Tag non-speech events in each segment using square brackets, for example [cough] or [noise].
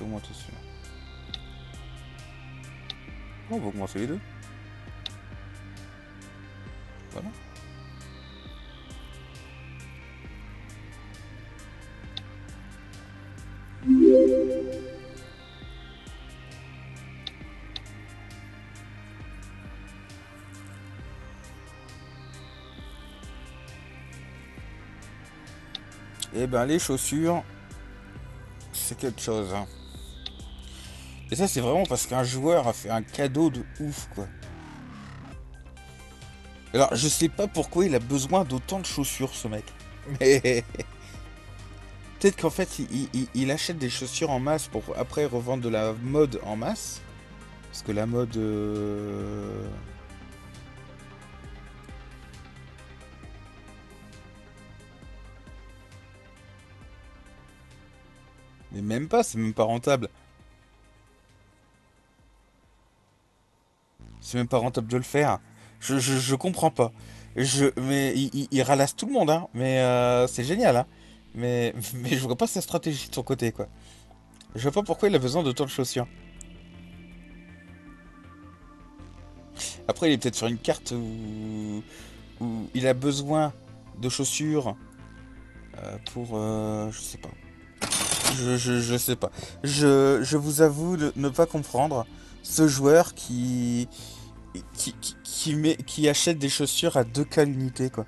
été augmenté celui-là. On va augmenter les deux. Voilà. Eh ben les chaussures, c'est quelque chose. C'est vraiment parce qu'un joueur a fait un cadeau de ouf quoi. Alors je sais pas pourquoi il a besoin d'autant de chaussures ce mec. [laughs] Mais peut-être qu'en fait il, achète des chaussures en masse pour après revendre de la mode en masse. Parce que la mode... Euh, Mais même pas, c'est même pas rentable. C'est même pas rentable de le faire. Je, je, comprends pas. Je, mais il, ralasse tout le monde, hein. Mais euh, c'est génial, hein. Mais, [laughs] mais je vois pas sa stratégie de son côté, quoi. Je vois pas pourquoi il a besoin de tant de chaussures. Après, il est peut-être sur une carte où, où, il a besoin de chaussures euh, pour... Euh, je sais pas. Je, je, sais pas. Je, je, vous avoue de ne pas comprendre ce joueur qui qui, qui, qui, met, qui achète des chaussures à 2K l'unité, quoi.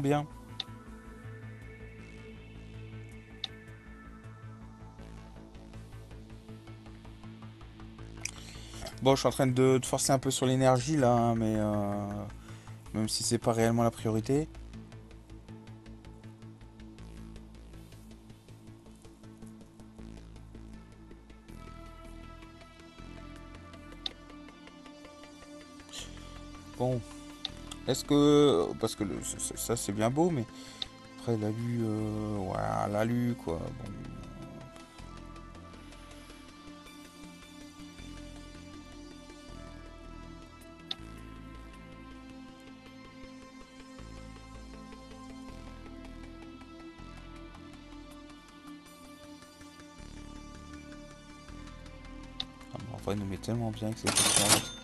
Bien. Bon, je suis en train de, forcer un peu sur l'énergie là, hein, mais euh, même si c'est pas réellement la priorité. Est-ce que... Parce que ça, c'est bien beau, mais... Après, l'alu... Euh, voilà, l'alu, quoi. Bon. Ah, en vrai, il nous met tellement bien que c'est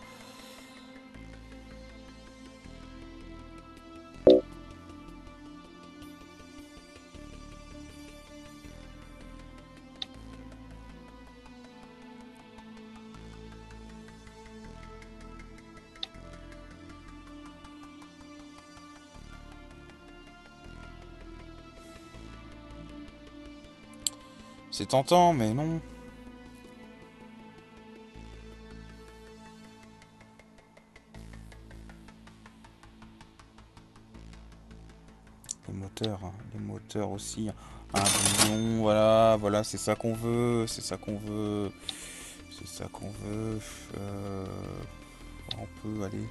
C'est tentant, mais non. Les moteurs, hein, les moteurs aussi. Un million, voilà, voilà, c'est ça qu'on veut, c'est ça qu'on veut. C'est ça qu'on veut. Euh, on peut aller.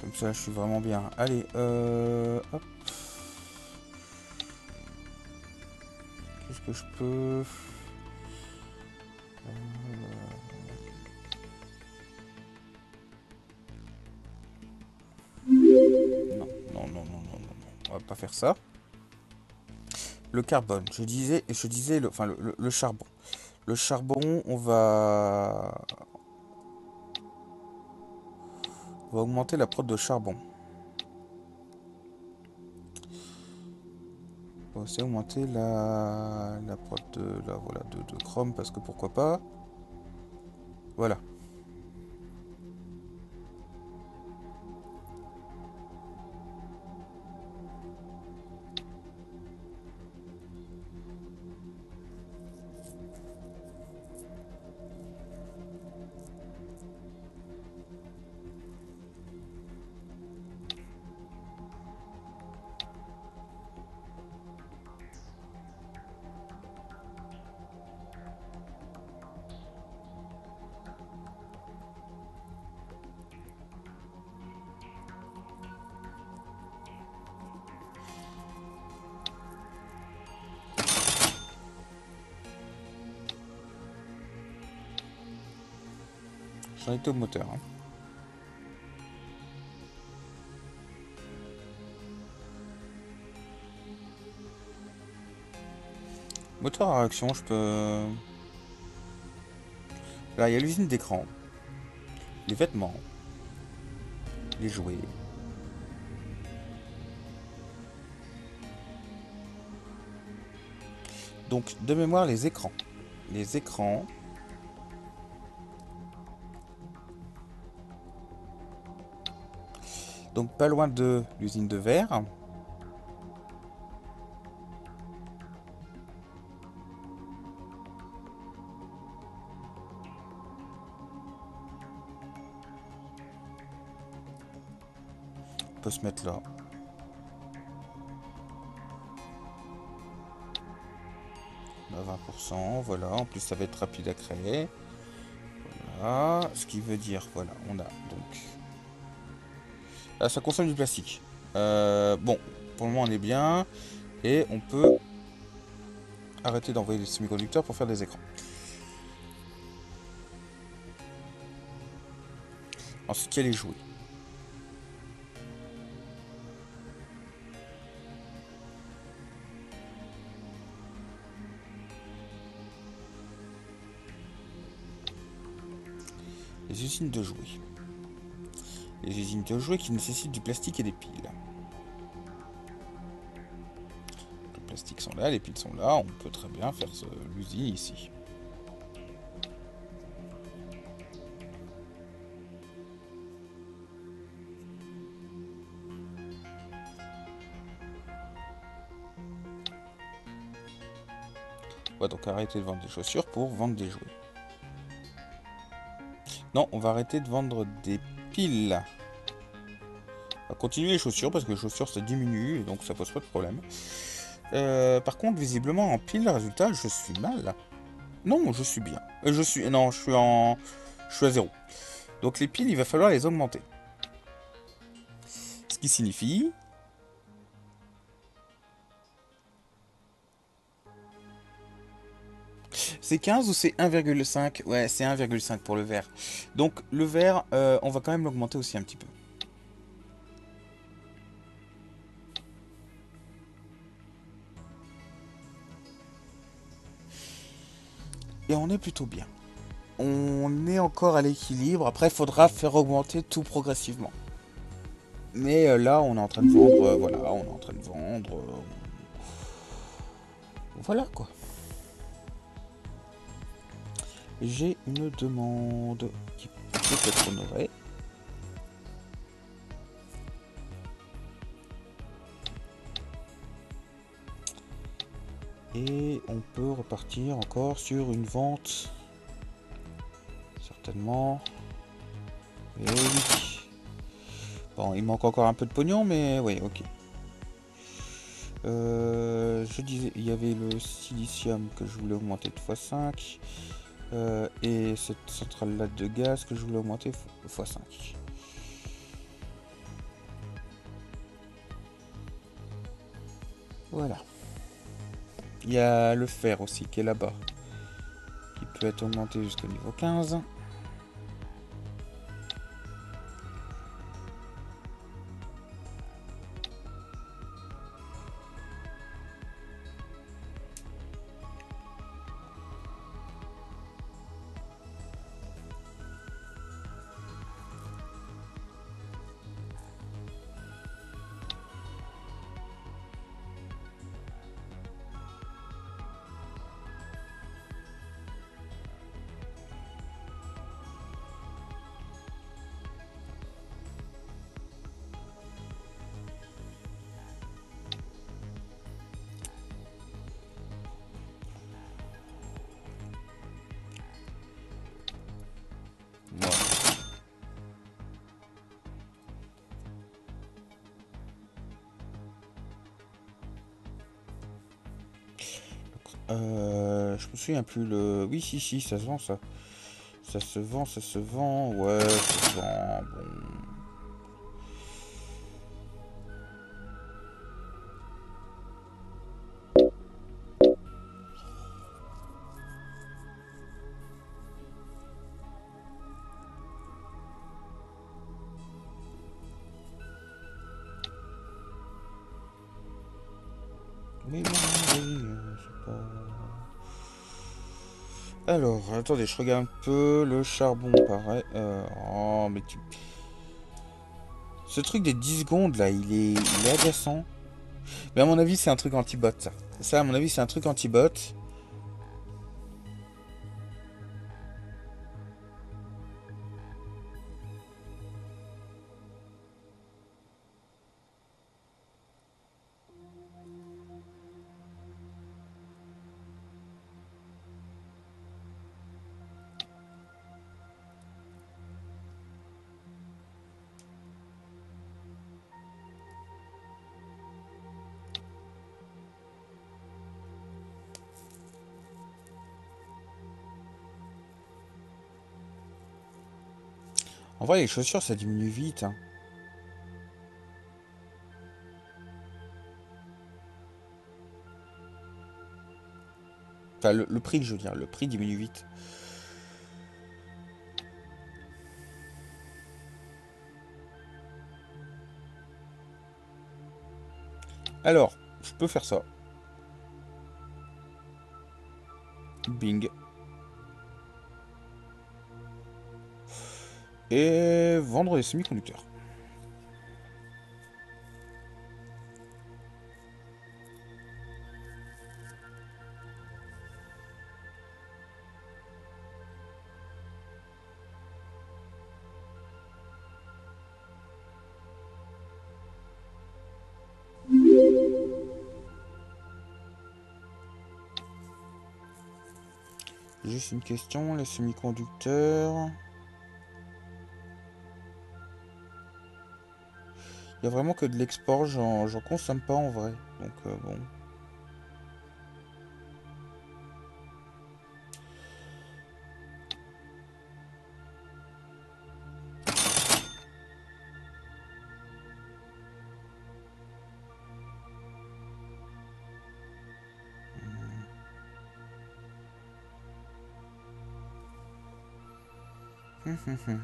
Comme ça, je suis vraiment bien. Allez, euh, hop. Je peux... Non, non, non, non, non, non, on va pas faire ça. Le carbone, je disais, je disais, le, enfin le, le charbon. Le charbon, on va... On va augmenter la prod de charbon. Aussi augmenter la, la prod de, la, voilà, de Chrome parce que pourquoi pas. Voilà. Fonctionnalité au moteur. hein. Moteur à réaction, je peux... Là, il y a l'usine d'écran. Les vêtements. Les jouets. Donc, de mémoire, les écrans. Les écrans. Donc, pas loin de l'usine de verre. On peut se mettre là. À 20%, voilà. En plus, ça va être rapide à créer. Voilà. Ce qui veut dire, voilà, on a donc. Là, ça consomme du plastique. Euh, bon, pour le moment, on est bien. Et on peut arrêter d'envoyer des semi-conducteurs pour faire des écrans. Ensuite, il y a les jouets. Les usines de jouets. Les usines de jouets qui nécessitent du plastique et des piles. Les plastiques sont là, les piles sont là. On peut très bien faire l'usine ici. On va donc arrêter de vendre des chaussures pour vendre des jouets. Non, on va arrêter de vendre des On va continuer les chaussures parce que les chaussures ça diminue et donc ça pose pas de problème. Euh, par contre, visiblement en pile, résultat, je suis mal. Non, je suis bien. Euh, je suis. Non, je suis en. Je suis à zéro. Donc les piles, il va falloir les augmenter. Ce qui signifie. C'est 15 ou c'est 1,5 Ouais, c'est 1,5 pour le vert. Donc le vert, euh, on va quand même l'augmenter aussi un petit peu. Et on est plutôt bien. On est encore à l'équilibre. Après, il faudra faire augmenter tout progressivement. Mais euh, là, on est en train de vendre. euh, voilà, on est en train de vendre. Voilà quoi. J'ai une demande qui peut être honorée. Et on peut repartir encore sur une vente. Certainement. Oui. Bon, il manque encore un peu de pognon, mais oui, ok. Euh, je disais, il y avait le silicium que je voulais augmenter de x5. Euh, et cette centrale là de gaz que je voulais augmenter x5. Voilà. Il y a le fer aussi qui est là-bas. Qui peut être augmenté jusqu'au niveau 15. marché hein, un pull. Oui, si, si, ça se vend ça. Ça se vend, ça se vend. Ouais, Alors, attendez, je regarde un peu. Le charbon, pareil. Euh, oh, mais tu... Ce truc des 10 secondes, là, il est, il est. Mais à mon avis, c'est un truc anti-bot, ça. Ça, à mon avis, c'est un truc anti-bot. Les chaussures, ça diminue vite. hein. Enfin, le, le prix, je veux dire, le prix diminue vite. Alors, je peux faire ça. Bing. Et vendre des semi-conducteurs. Juste une question, les semi-conducteurs. Il y a vraiment que de l'export, j'en consomme pas en vrai. Donc euh, bon. Hum,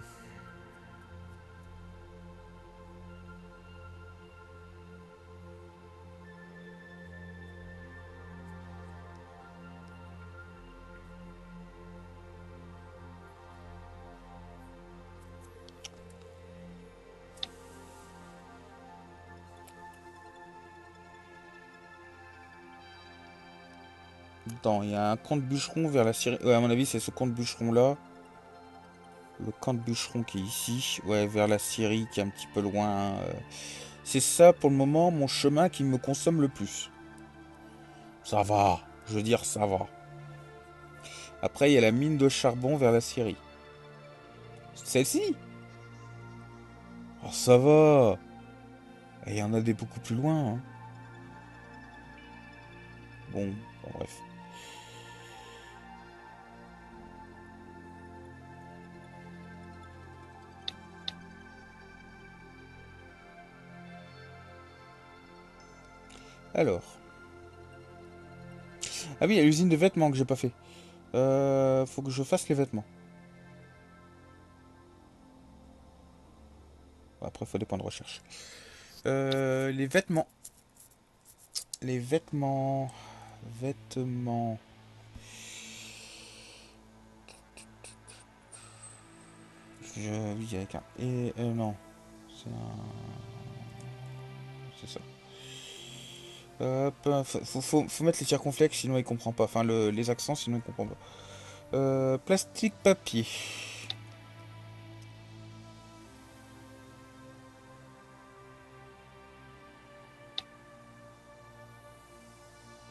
Il y a un camp de bûcheron vers la Syrie. Ouais, à mon avis, c'est ce camp de bûcheron là. Le camp de bûcheron qui est ici. Ouais, vers la Syrie qui est un petit peu loin. euh. C'est ça pour le moment mon chemin qui me consomme le plus. Ça va. Je veux dire, ça va. Après, il y a la mine de charbon vers la Syrie. Celle-ci? Oh, ça va. Et il y en a des beaucoup plus loin. hein. Bon, bref. Alors. Ah oui, il y a l'usine de vêtements que j'ai pas fait. Euh, faut que je fasse les vêtements. Après, faut des points de recherche. Euh, les vêtements. Les vêtements. Vêtements. Je, oui, avec un. Et euh, non. C'est un. Hop, faut- faut mettre les circonflexes, sinon il comprend pas. Enfin, le- les accents, sinon il comprend pas. Euh, plastique, papier.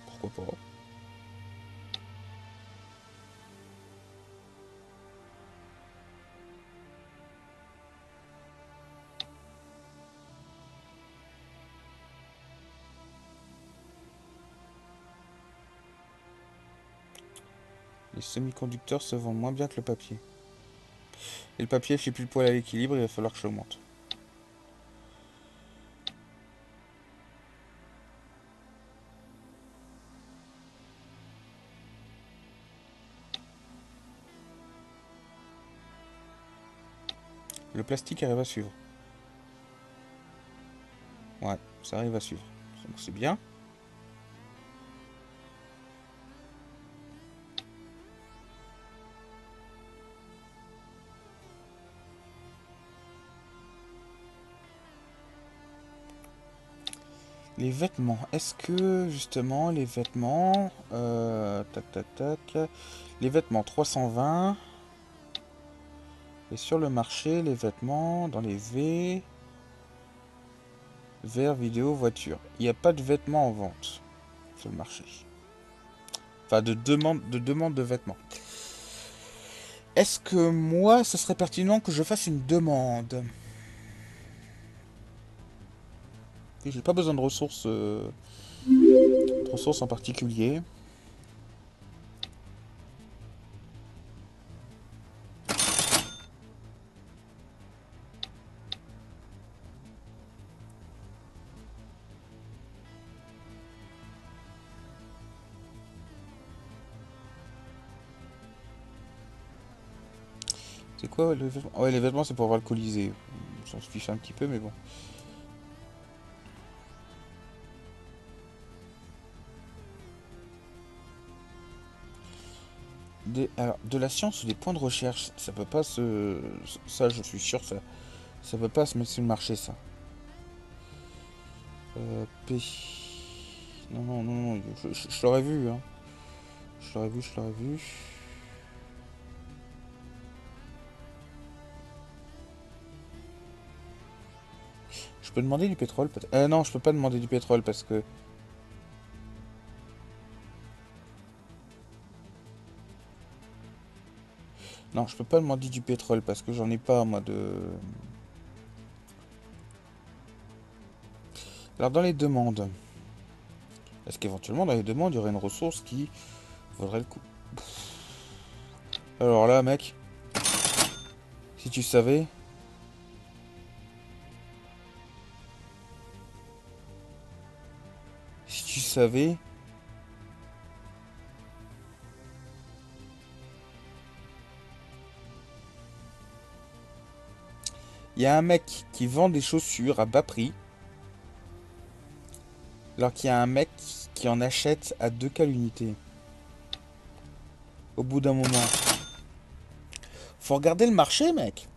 Pourquoi pas Les semi-conducteurs se vendent moins bien que le papier. Et le papier, je sais plus le poil à l'équilibre, il va falloir que je l'augmente. Le plastique arrive à suivre. Ouais, ça arrive à suivre. C'est bien. Les vêtements. Est-ce que, justement, les vêtements... Euh, tac, tac, tac. Les vêtements, 320. Et sur le marché, les vêtements, dans les V... Vert, vidéo, voiture. Il n'y a pas de vêtements en vente sur le marché. Enfin, de demande de, demande de vêtements. Est-ce que moi, ce serait pertinent que je fasse une demande? J'ai pas besoin de ressources, euh, ressources en particulier. C'est quoi le vêtement? Ouais, les vêtements, c'est pour avoir le colisée. On s'en fiche un petit peu, mais bon. Alors, de la science ou des points de recherche, ça peut pas se... Ça, je suis sûr, ça, ça peut pas se mettre sur le marché, ça. Euh, P... Non, non, non, non, je, l'aurais vu, hein. Je l'aurais vu, je l'aurais vu. Je peux demander du pétrole, peut-être euh, non, je peux pas demander du pétrole, parce que... Non, je peux pas demander du pétrole parce que j'en ai pas, moi, de... Alors, dans les demandes... Est-ce qu'éventuellement, dans les demandes, il y aurait une ressource qui vaudrait le coup? Alors là, mec... Si tu savais... Si tu savais... Il y a un mec qui vend des chaussures à bas prix. Alors qu'il y a un mec qui en achète à 2 cas l'unité. Au bout d'un moment. Faut regarder le marché, mec.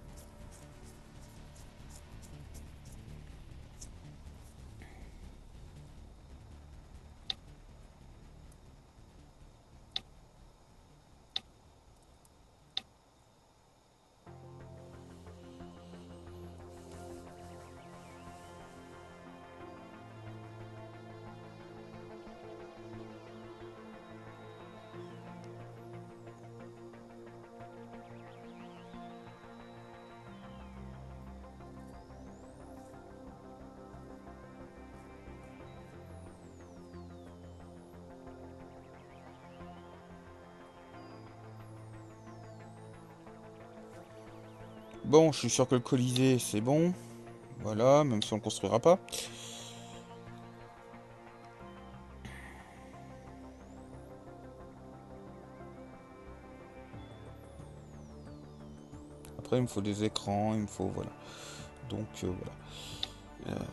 Je suis sûr que le Colisée, c'est bon. Voilà, même si on ne construira pas. Après, il me faut des écrans, il me faut... Voilà. Donc, euh, voilà. Euh,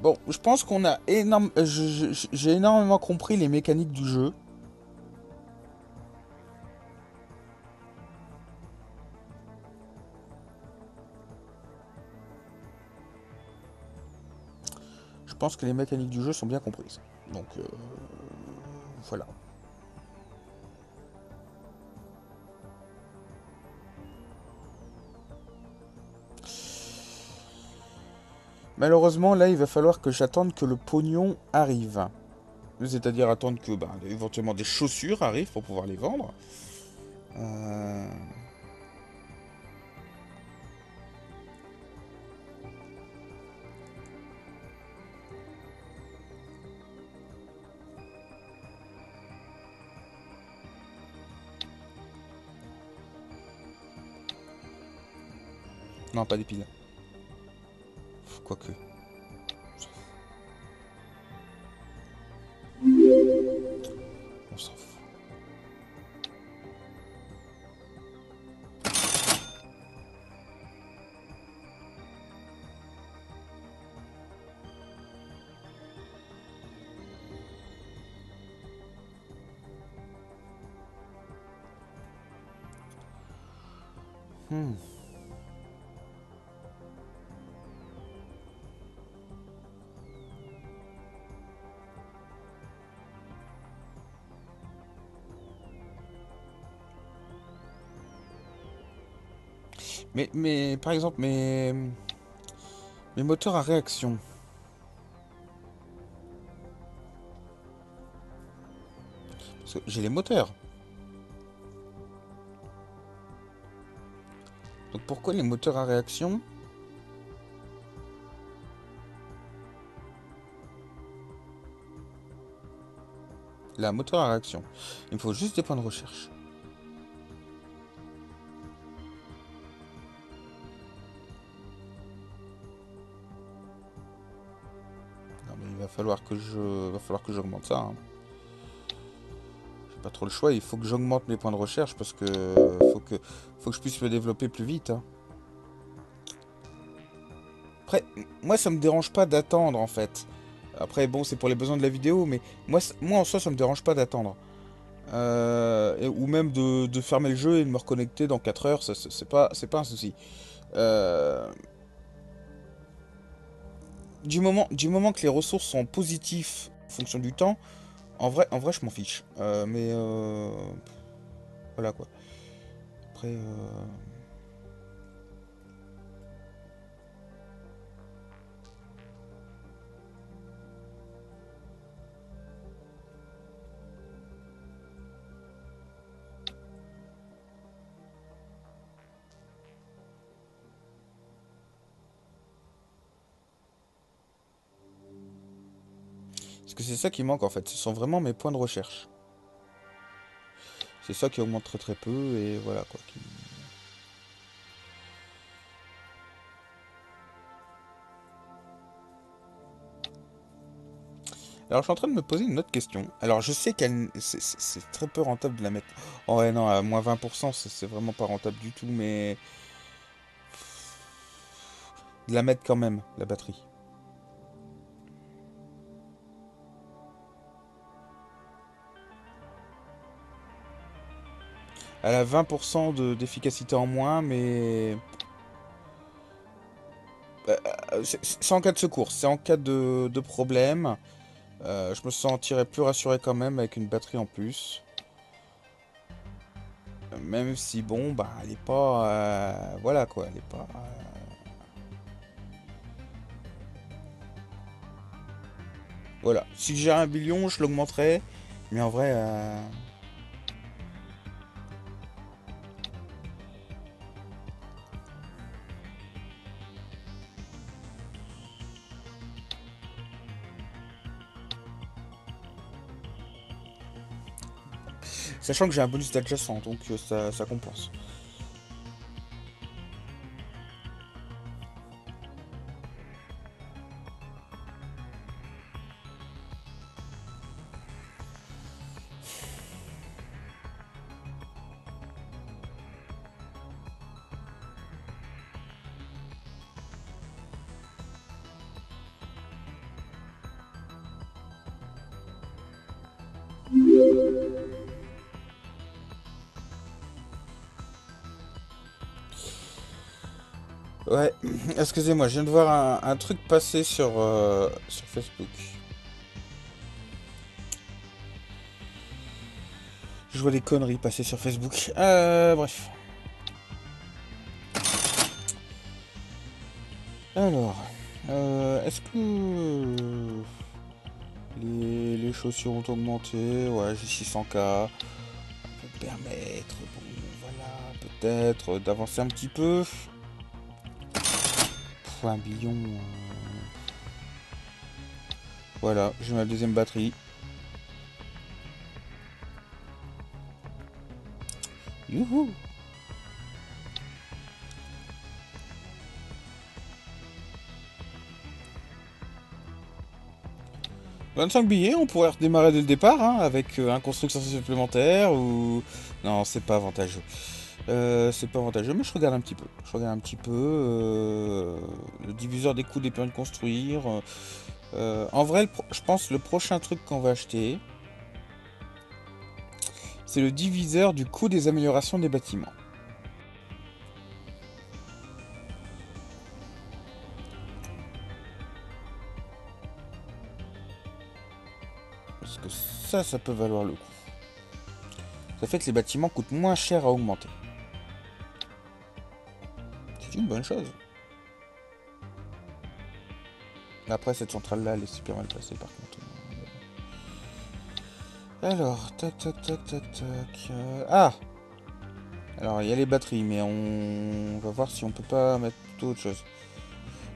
bon, je pense qu'on a énorme... J'ai énormément compris les mécaniques du jeu. Pense que les mécaniques du jeu sont bien comprises. Donc, euh, voilà. Malheureusement, là, il va falloir que j'attende que le pognon arrive. C'est-à-dire attendre que, bah, éventuellement, des chaussures arrivent pour pouvoir les vendre. Euh... Non, pas des piles. Quoique. Mais, par exemple, mes, moteurs à réaction. J'ai les moteurs. Donc pourquoi les moteurs à réaction? La moteur à réaction. Il me faut juste des points de recherche. Falloir que je va falloir que j'augmente ça. Hein. J'ai pas trop le choix, il faut que j'augmente mes points de recherche parce que faut que faut que je puisse me développer plus vite. Hein. Après, moi ça me dérange pas d'attendre en fait. Après, bon, c'est pour les besoins de la vidéo, mais moi, moi en soi, ça me dérange pas d'attendre. Euh, ou même de, fermer le jeu et de me reconnecter dans 4 heures, c'est pas, pas un souci. Euh, du, moment, que les ressources sont positives en fonction du temps, en vrai, en vrai je m'en fiche. Euh, mais voilà quoi. Après... Parce c'est ça qui manque en fait, ce sont vraiment mes points de recherche. C'est ça qui augmente très très peu et voilà quoi. Alors je suis en train de me poser une autre question. Alors je sais qu'elle c'est très peu rentable de la mettre. Oh ouais non, à moins 20%, c'est vraiment pas rentable du tout, mais de la mettre quand même, la batterie. Elle a 20% d'efficacité en moins, mais... Euh, euh, c'est en cas de secours, c'est en cas de, problème. Euh, je me sentirais plus rassuré quand même avec une batterie en plus. Même si, bon, bah, elle est pas... voilà, quoi, elle est pas... Voilà, si j'ai un billion, je l'augmenterai. Mais en vrai... Sachant que j'ai un bonus d'adjacent, donc euh, ça, ça compense. Excusez-moi, je viens de voir un, truc passer sur, euh, sur Facebook. Je vois des conneries passer sur Facebook. Euh, bref. Alors, euh, est-ce que les, chaussures ont augmenté? Ouais, j'ai 600K. Ça peut permettre, bon, voilà, peut-être d'avancer un petit peu un billion. Euh. Voilà, j'ai ma deuxième batterie. Youhou 25 billets, on pourrait redémarrer dès le départ, hein, avec euh, un construction supplémentaire ou... Non, c'est pas avantageux. Euh, c'est pas avantageux, mais je regarde un petit peu. Je regarde un petit peu. Euh, le diviseur des coûts des permis de construire. Euh, en vrai, je pense le prochain truc qu'on va acheter, c'est le diviseur du coût des améliorations des bâtiments. Parce que ça, ça peut valoir le coup. Ça fait que les bâtiments coûtent moins cher à augmenter. C'est une bonne chose. Après, cette centrale-là, elle est super mal placée par contre. Alors, tac, tac, tac, tac, tac. euh, Ah Alors, il y a les batteries, mais on va voir si on peut pas mettre autre chose.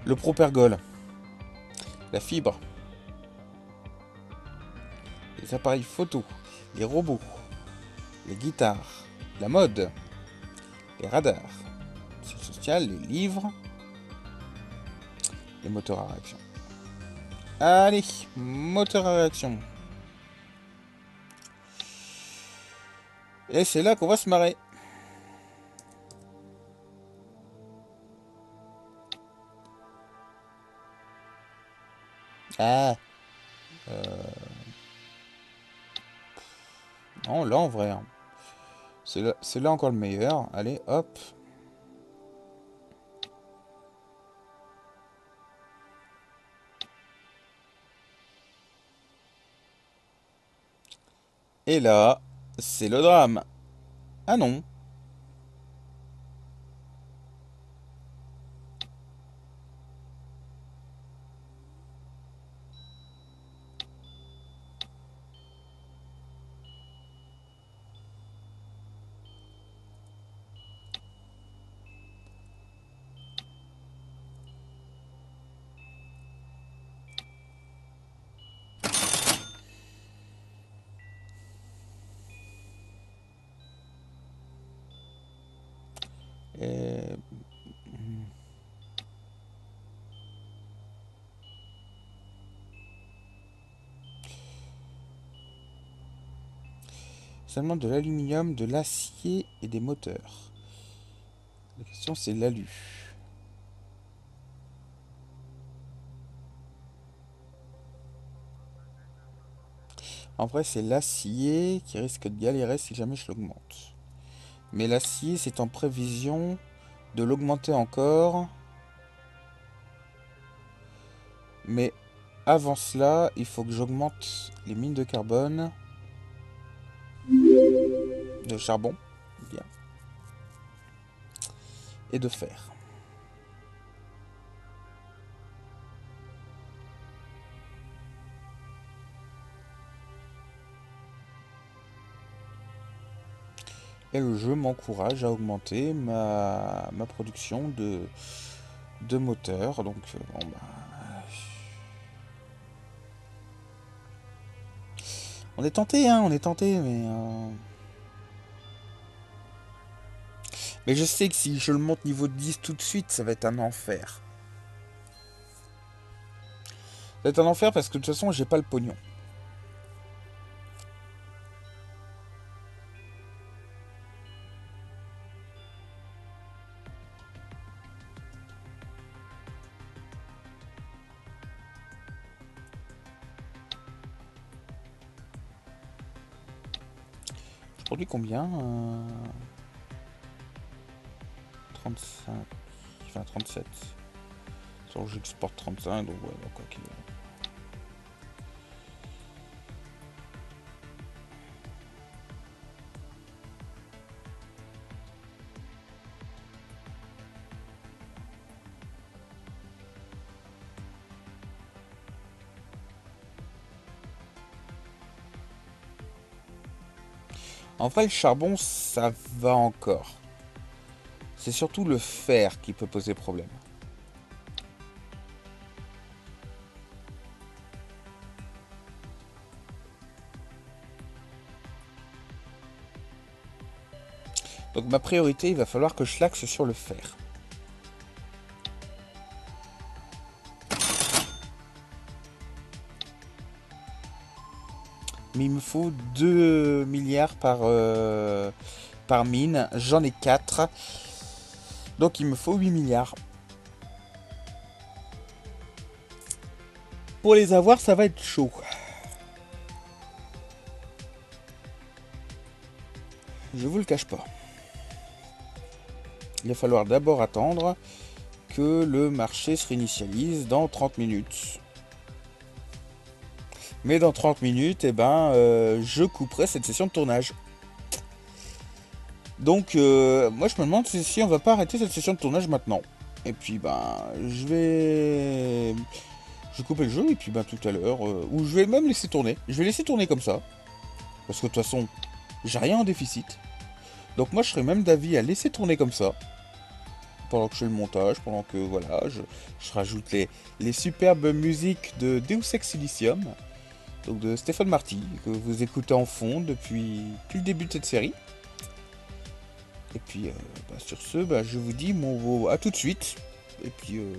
Le propergol. La fibre. Les appareils photo. Les robots. Les guitares. La mode. Les radars. Le social, les livres. Les moteurs à réaction. Allez, moteur à réaction. Et c'est là qu'on va se marrer. Ah. Euh... Non, là en vrai. hein. C'est là, c'est là encore le meilleur. Allez, hop. Et là, c'est le drame. Ah non. Seulement de l'aluminium, de l'acier et des moteurs. La question c'est l'alu. En vrai c'est l'acier qui risque de galérer si jamais je l'augmente. Mais l'acier, c'est en prévision de l'augmenter encore. Mais avant cela, il faut que j'augmente les mines de carbone. De charbon. Bien. Et de fer. Et le jeu m'encourage à augmenter ma, ma production de, de moteurs. Donc, euh, bon, bah, On est tenté, hein, on est tenté, mais... euh, Mais je sais que si je le monte niveau 10 tout de suite, ça va être un enfer. Ça va être un enfer parce que de toute façon, j'ai pas le pognon. Je produis combien euh, 35. Enfin 37. Sur j'exporte 35, donc ouais, donc quoi qu'il. En vrai, le charbon, ça va encore. C'est surtout le fer qui peut poser problème. Donc ma priorité, il va falloir que je l'axe sur le fer. Mais il me faut 2 milliards par, euh, par mine. J'en ai 4. Donc il me faut 8 milliards. Pour les avoir, ça va être chaud. Je vous le cache pas. Il va falloir d'abord attendre que le marché se réinitialise dans 30 minutes. Mais dans 30 minutes, eh ben, euh, je couperai cette session de tournage. Donc, euh, moi, je me demande si, on va pas arrêter cette session de tournage maintenant. Et puis, ben, je vais... Je vais couper le jeu, et puis, ben, tout à l'heure... Euh, ou je vais même laisser tourner. Je vais laisser tourner comme ça. Parce que, de toute façon, j'ai rien en déficit. Donc, moi, je serais même d'avis à laisser tourner comme ça. Pendant que je fais le montage, pendant que, voilà, je, rajoute les, superbes musiques de Deus Ex. Donc, de Stéphane Marty, que vous écoutez en fond depuis, depuis le début de cette série. Et puis, euh, bah, sur ce, bah, je vous dis mon à tout de suite. Et puis, euh,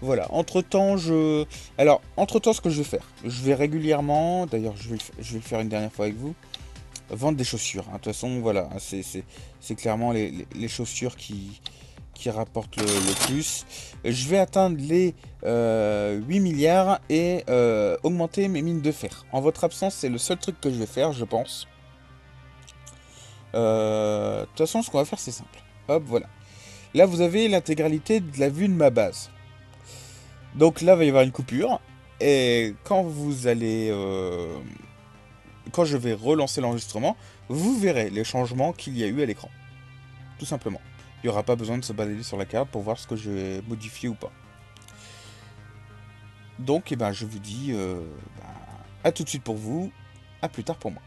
voilà. Entre temps, je. Alors, entre temps, ce que je vais faire, je vais régulièrement, d'ailleurs, je vais, le faire une dernière fois avec vous, vendre des chaussures. Hein. De toute façon, voilà, c'est clairement les, chaussures qui, qui rapportent le, plus. Je vais atteindre les 8 euh, milliards et augmenter mes mines de fer. En votre absence, c'est le seul truc que je vais faire, je pense. Euh, de toute façon, ce qu'on va faire, c'est simple. Hop, voilà. Là, vous avez l'intégralité de la vue de ma base. Donc là, il va y avoir une coupure. Et quand vous allez... Euh, quand je vais relancer l'enregistrement, vous verrez les changements qu'il y a eu à l'écran. Tout simplement. Il n'y aura pas besoin de se balader sur la carte pour voir ce que je vais modifier ou pas. Donc, eh ben, je vous dis euh, ben, à tout de suite pour vous, à plus tard pour moi.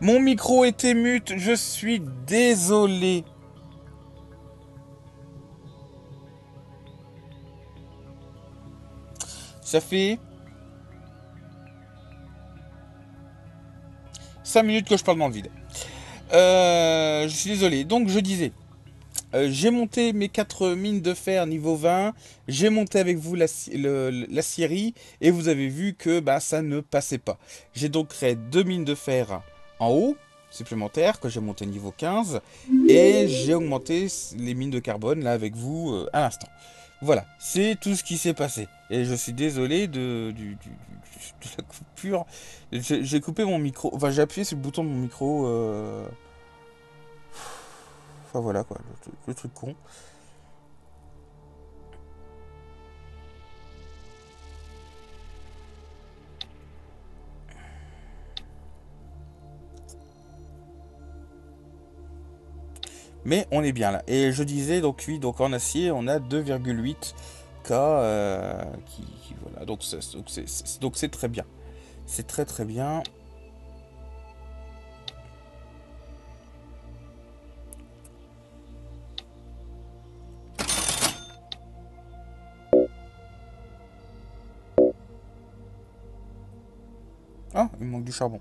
Mon micro était mute, je suis désolé. Ça fait 5 minutes que je parle dans le vide. Euh, je suis désolé. Donc je disais, euh, j'ai monté mes 4 mines de fer niveau 20, j'ai monté avec vous la, scierie et vous avez vu que bah, ça ne passait pas. J'ai donc créé deux mines de fer haut, supplémentaires, que j'ai monté niveau 15, et j'ai augmenté les mines de carbone là avec vous euh, à l'instant. Voilà, c'est tout ce qui s'est passé. Et je suis désolé de, la coupure. J'ai coupé mon micro, enfin j'ai appuyé sur le bouton de mon micro. Euh, enfin voilà quoi, le truc con. Mais on est bien là. Et je disais, donc oui, donc en acier, on a 2,8 K. Euh, qui, voilà, donc c'est très bien. C'est très très bien. Ah, il manque du charbon.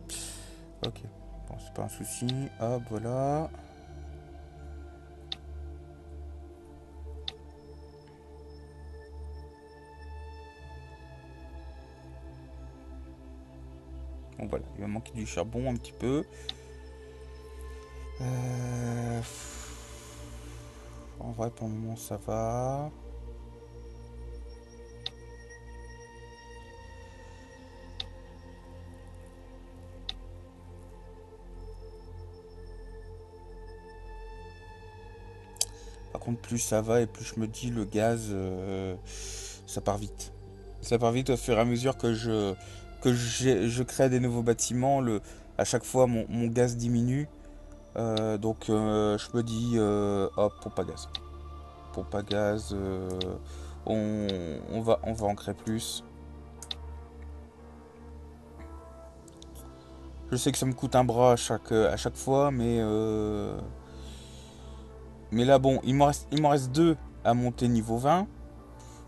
Ok. Bon, c'est pas un souci. Hop, voilà. Voilà, il va manquer du charbon un petit peu. Euh, en vrai, pour le moment, ça va. Par contre, plus ça va et plus je me dis le gaz, euh, ça part vite. Ça part vite au fur et à mesure que je, que je crée des nouveaux bâtiments, le, à chaque fois mon, gaz diminue. Euh, donc euh, je me dis, euh, hop, pompe à gaz. Pompe à gaz, on, on, va, on va en créer plus. Je sais que ça me coûte un bras à chaque, à chaque fois, mais... mais là, bon, il m'en reste, reste deux à monter niveau 20.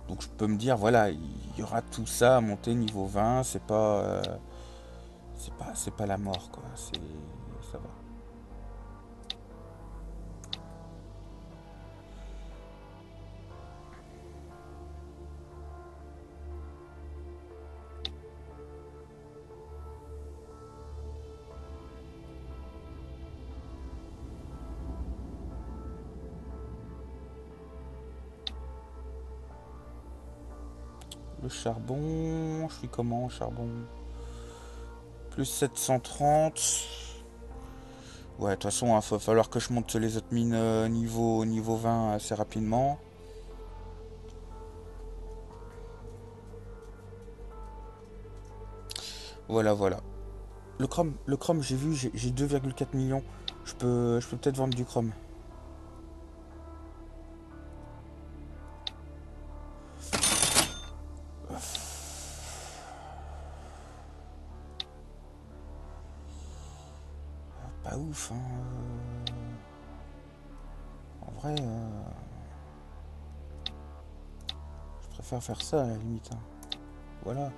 Donc je peux me dire, voilà, il y aura tout ça à monter niveau 20, c'est pas, euh, c'est pas, c'est pas la mort, quoi. C'est, Le charbon, je suis comment charbon? Plus 730. Ouais, de toute façon, il hein, va falloir que je monte les autres mines euh, niveau, niveau 20 assez rapidement. Voilà, voilà. Le chrome, le chrome j'ai vu, j'ai 2,4 millions. Je peux, je peux peut-être vendre du chrome. Hein, euh, en vrai, euh, je préfère faire ça à la limite. Hein. Voilà.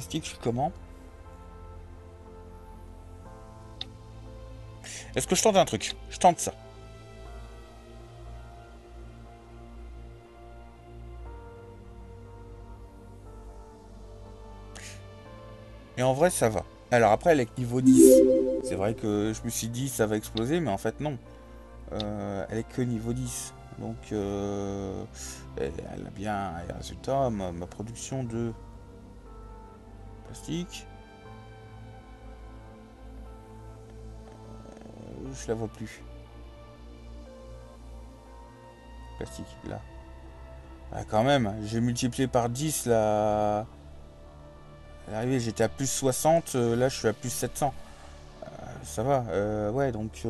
Je suis comment Est-ce que je tente un truc? Je tente ça. Et en vrai, ça va. Alors après, elle est niveau 10. C'est vrai que je me suis dit ça va exploser, mais en fait non. Euh, elle est que niveau 10. Donc euh, elle a bien les résultats. ma production de Plastique. Euh, je la vois plus. Plastique, là. Ah, quand même, j'ai multiplié par 10 la, l'arrivée j'étais à plus 60, euh, là je suis à plus 700. Euh, ça va, ouais donc...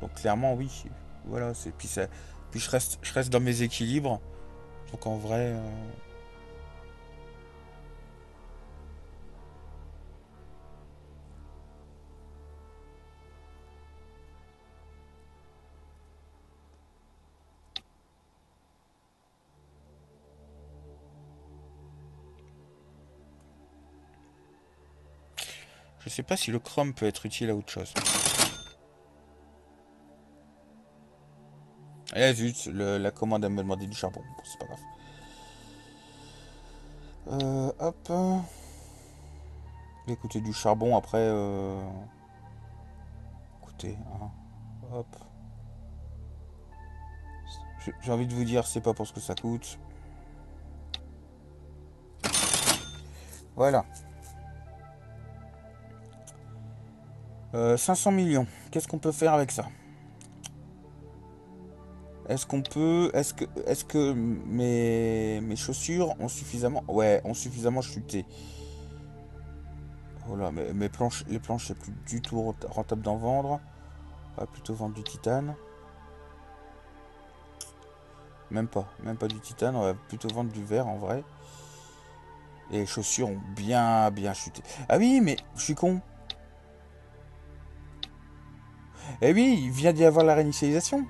Donc clairement oui, voilà, c'est puis ça, puis je reste, je reste dans mes équilibres. Donc en vrai. Je sais pas si le chrome peut être utile à autre chose. Eh zut, la commande a me demandé du charbon. Bon, c'est pas grave. Euh, hop. Écoutez, du charbon après. Euh... Écoutez, hein. hop. J'ai envie de vous dire, c'est pas pour ce que ça coûte. Voilà. 500 euh, millions. Qu'est-ce qu'on peut faire avec ça? Est-ce qu'on peut... Est-ce que, est que mes, chaussures ont suffisamment... Ouais, ont suffisamment chuté. Voilà, mais mes planches, les planches, c'est plus du tout rentable d'en vendre. On va plutôt vendre du titane. Même pas, même pas du titane, on va plutôt vendre du verre en vrai. Et les chaussures ont bien, bien chuté. Ah oui, mais je suis con. Eh oui, il vient d'y avoir la réinitialisation.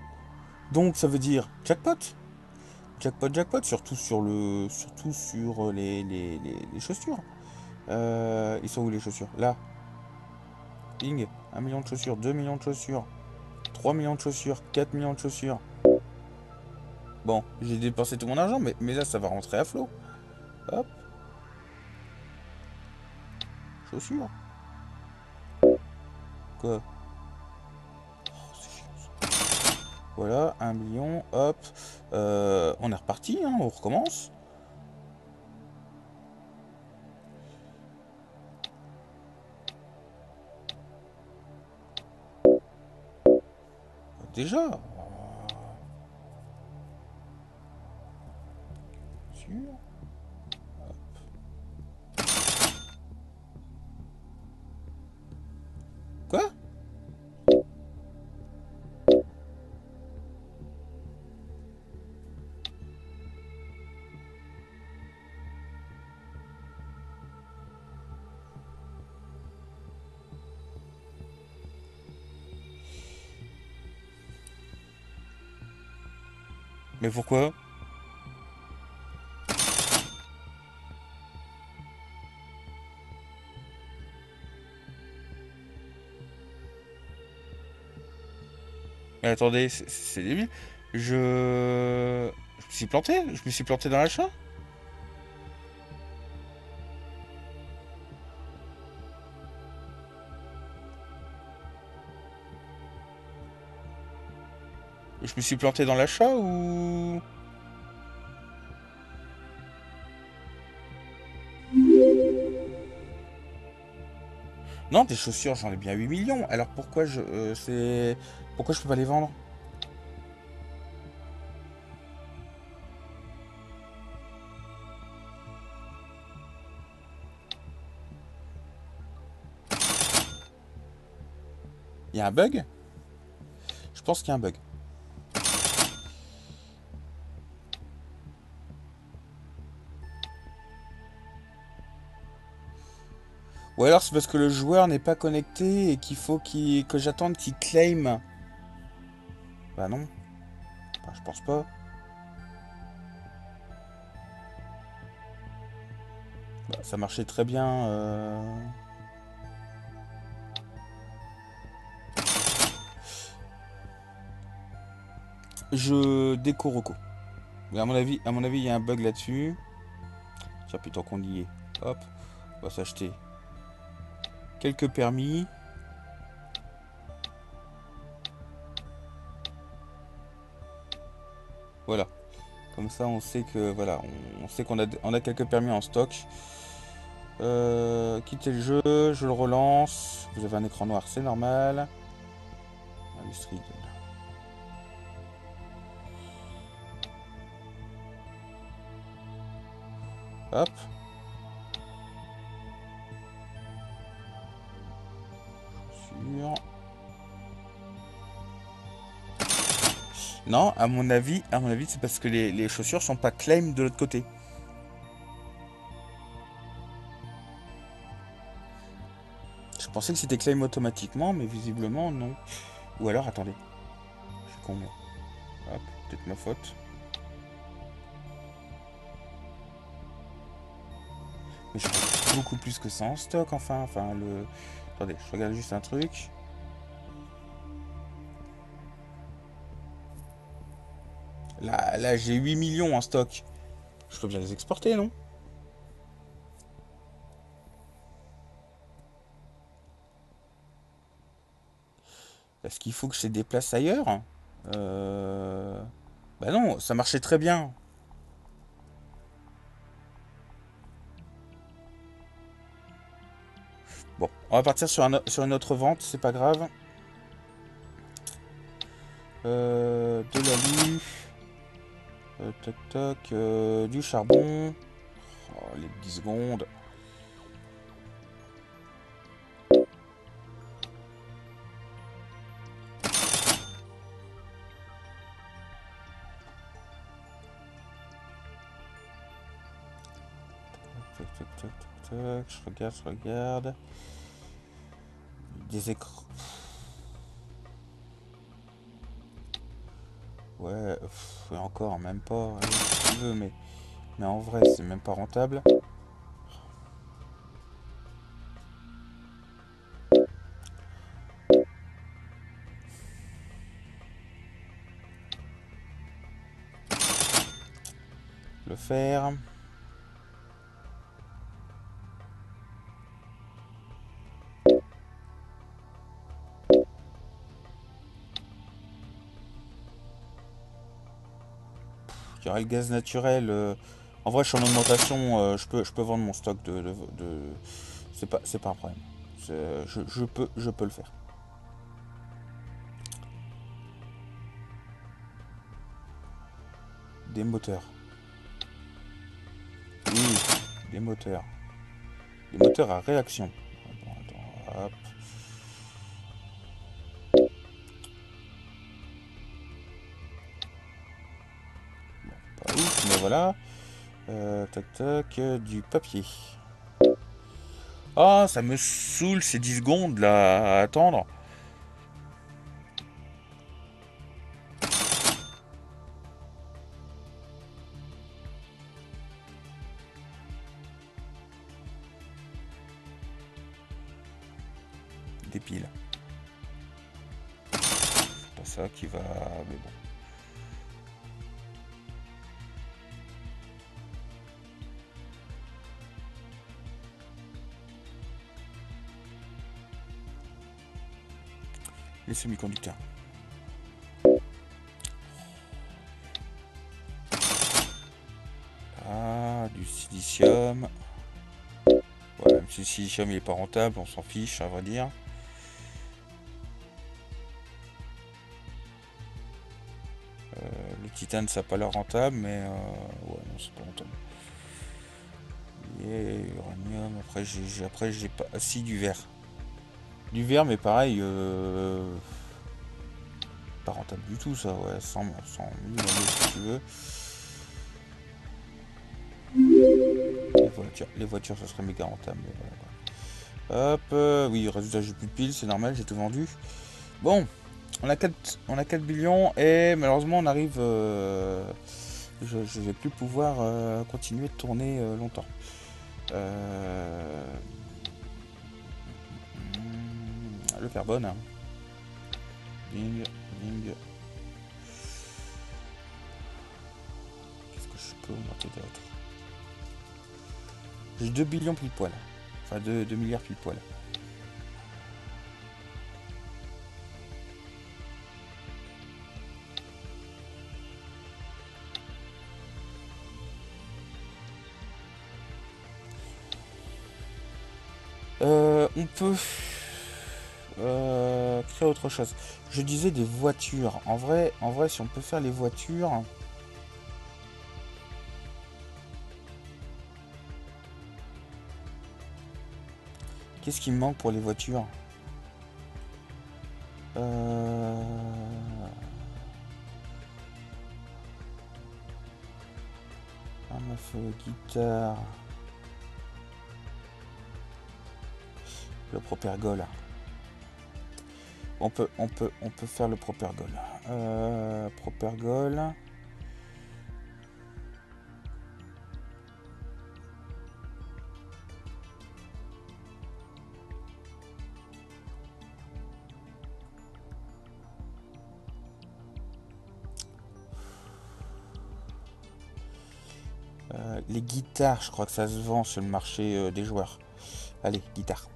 Donc ça veut dire jackpot. Jackpot, jackpot, surtout sur le. Surtout sur les, les, chaussures. Euh, ils sont où les chaussures? Là. Ping. 1 million de chaussures, 2 millions de chaussures, 3 millions de chaussures, 4 millions de chaussures. Bon, j'ai dépensé tout mon argent, mais, mais là ça va rentrer à flot. Hop. Chaussures. Quoi? Voilà, 1 million, hop. Euh, on est reparti, hein, on recommence. Déjà Mais pourquoi Mais attendez, c'est débile. Je... je me suis planté Je me suis planté dans l'achat Je me suis planté dans l'achat ou... des chaussures, j'en ai bien 8 millions. Alors pourquoi je... Euh, c'est... Pourquoi je peux pas les vendre? Il y a un bug? Je pense qu'il y a un bug. Ou alors c'est parce que le joueur n'est pas connecté et qu'il faut que j'attende qu'il claim. Bah non. Bah, je pense pas. Bah, ça marchait très bien. Euh. Je déco Rocco. À mon avis, à mon avis, il y a un bug là-dessus. Tiens, plutôt qu'on y est. Hop, on va s'acheter quelques permis. Voilà. Comme ça, on sait que voilà, on, sait qu'on a, on a quelques permis en stock. Euh, quitter le jeu, je le relance. Vous avez un écran noir, c'est normal. Hop. Non, à mon avis, à mon avis, c'est parce que les, les chaussures sont pas claim de l'autre côté. Je pensais que c'était claim automatiquement, mais visiblement non. Ou alors, attendez. Je suis con. Hop, peut-être ma faute. Mais je beaucoup plus que ça en stock, enfin. Enfin, le... Attendez, je regarde juste un truc. Là, j'ai 8 millions en stock. Je peux bien les exporter, non? Est-ce qu'il faut que je les déplace ailleurs? Euh... Bah non, ça marchait très bien. Bon, on va partir sur, un, sur une autre vente, c'est pas grave. Euh, de l'alu. Euh, toc. Euh, du charbon. Oh, les 10 secondes. je regarde, je regarde. Des écrans. Ouais, encore, même pas. si tu veux, mais, mais en vrai, c'est même pas rentable. Le faire. Le gaz naturel. Euh, en vrai, je suis en augmentation. Euh, je, peux, je peux vendre mon stock de. de, C'est pas, pas un problème. Je, je, peux, je peux le faire. Des moteurs. Oui, des moteurs. Des moteurs à réaction. hop. Voilà. Euh, tac tac, euh, du papier. Ah, ça me saoule ces 10 secondes là à attendre. Semi-conducteurs. Ah, du silicium. Ouais, même si le silicium il est pas rentable, on s'en fiche, à vrai dire. Euh, le titane ça n'a pas l'air rentable, mais euh, ouais, non, c'est pas rentable. Et uranium, après j'ai après j'ai pas. Si du verre. Du verre, mais pareil, euh, pas rentable du tout ça, ouais, 100, 100 000 si tu veux. Les voitures, les voitures ça serait méga rentable. Hop, euh, oui, résultat j'ai plus de piles, c'est normal, j'ai tout vendu. Bon, on a 4, on a 4 billions et malheureusement on arrive... Euh, je ne vais plus pouvoir continuer de tourner longtemps. Euh, le carbone. Bing, bing. Qu'est-ce que je peux monter d'autre? J'ai 2 billions pile poil. Enfin 2, 2 milliards pile poil. Euh, on peut euh, créer autre chose. Je disais des voitures. En vrai, en vrai, si on peut faire les voitures. Qu'est-ce qui me manque pour les voitures? Euh... Arme à feu, guitare. Le propergol. On peut, on peut, on peut faire le propergol. Euh, propergol. Euh, les guitares, je crois que ça se vend sur le marché euh, des joueurs. Allez, guitare.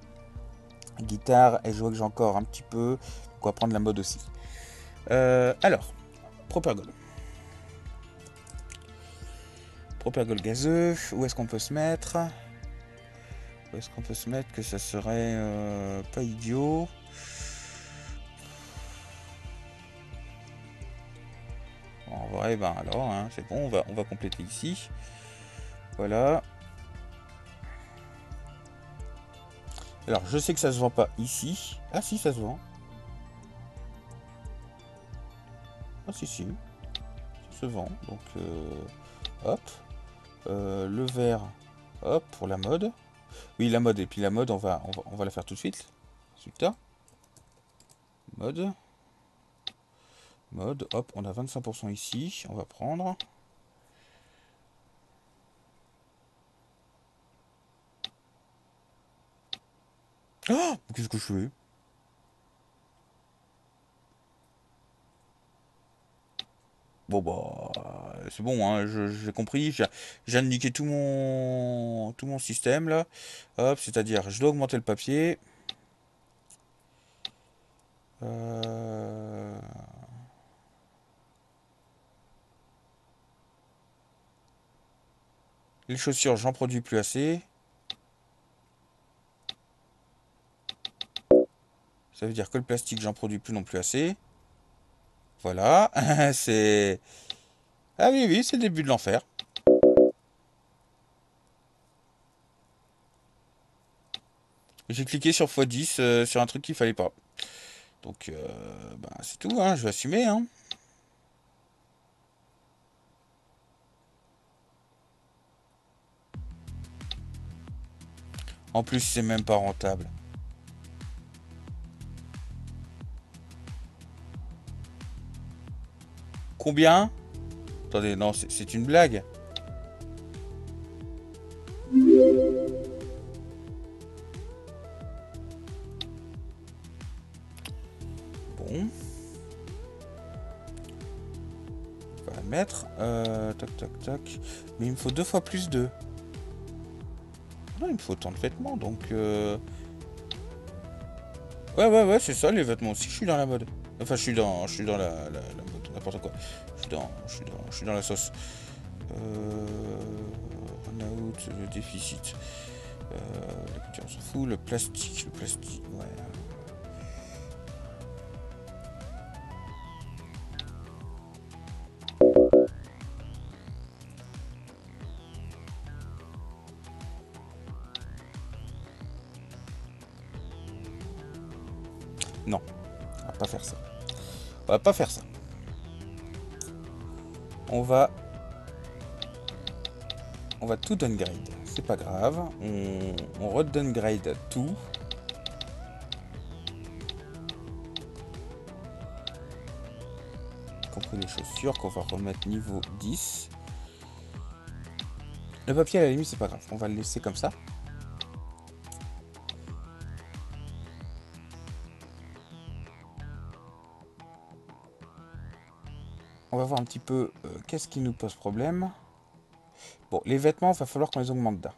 Guitare, et vois que j'ai encore un petit peu. Va prendre la mode aussi. Euh, alors, Propergol. Propergol gazeux, où est-ce qu'on peut se mettre? Où est-ce qu'on peut se mettre que ça serait pas idiot? En vrai, ben alors, hein, c'est bon, on va, on va compléter ici. Voilà. Alors, je sais que ça se vend pas ici. Ah si, ça se vend. Ah si, si. Ça se vend. Donc, euh, hop. Euh, le vert, hop, pour la mode. Oui, la mode. Et puis la mode, on va, on va, la faire tout de suite. Résultat. Mode. Mode, hop, on a 25% ici. On va prendre. Oh Qu'est-ce que je fais? Bon bah c'est bon hein, j'ai compris, j'ai indiqué tout mon tout mon système là. Hop, c'est-à-dire je dois augmenter le papier. Euh, les chaussures, j'en produis plus assez. Ça veut dire que le plastique, j'en produis plus non plus assez. Voilà, [laughs] c'est... Ah oui, oui, c'est le début de l'enfer. J'ai cliqué sur x10 euh, sur un truc qu'il fallait pas. Donc, euh, bah, c'est tout, hein, je vais assumer. Hein. En plus, c'est même pas rentable. Combien Attendez, non, c'est une blague. Bon. On va la mettre. Euh, tac, tac, tac. Mais il me faut deux fois plus de... Non, il me faut autant de vêtements, donc... Euh... Ouais, ouais, ouais, c'est ça, les vêtements aussi. Je suis dans la mode. Enfin, je suis dans, je suis dans la, la Je suis dans, la sauce. Euh, run out, le déficit. Euh, on s'en fout. Le plastique, le plastique, ouais. Non, on va pas faire ça. On va pas faire ça on va on va tout downgrade. C'est pas grave. On, on redowngrade tout. compris les chaussures qu'on va remettre niveau 10. Le papier à la limite c'est pas grave. On va le laisser comme ça. Un petit peu euh, qu'est-ce qui nous pose problème. Bon, les vêtements, il va falloir qu'on les augmente d'un.